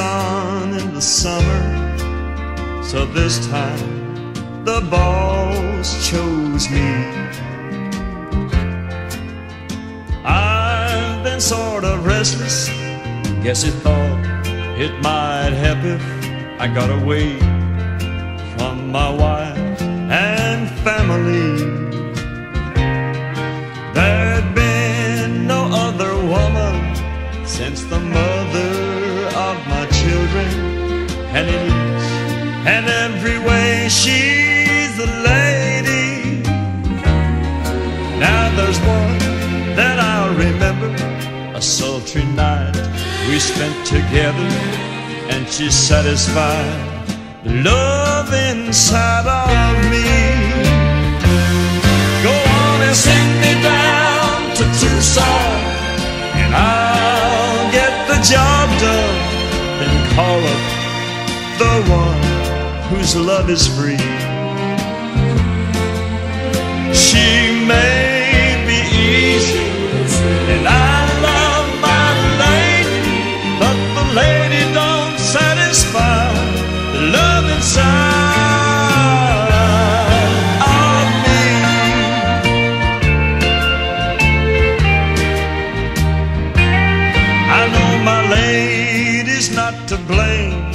sun in the summer. So this time the balls chose me. I've been sort of restless. Guess it thought it might help if I got away from my wife and family. There'd been no other woman since the mother children, and in each and every way she's a lady. Now there's one that I'll remember, a sultry night we spent together, and she satisfied the love inside of me. Call up the one whose love is free. She may be easy, and I love my lady, but the lady don't satisfy the love inside of me. I know my not to blame,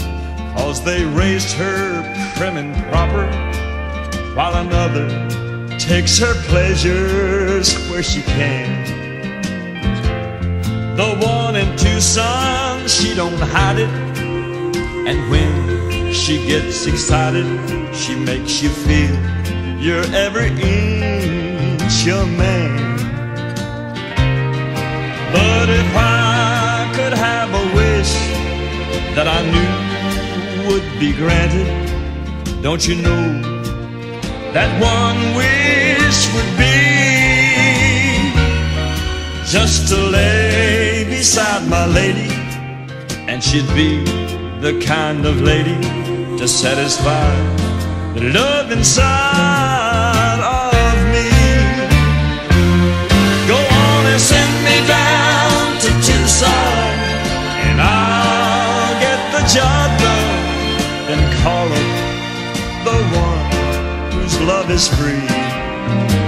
cause they raised her prim and proper, while another takes her pleasures where she can. The one in Tucson, she don't hide it, and when she gets excited, she makes you feel you're every inch a man. That I knew would be granted, don't you know that one wish would be just to lay beside my lady, and she'd be the kind of lady to satisfy the love inside Done. Then call up the one whose love is free.